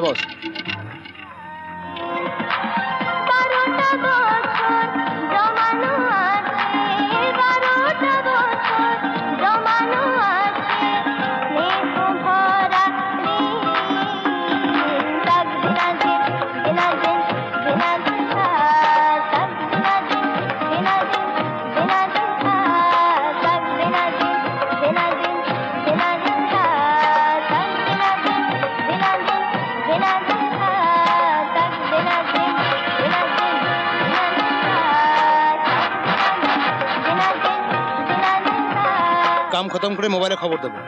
Nos vemos. কাম খতম করে মোবাইলে খবর দেবো।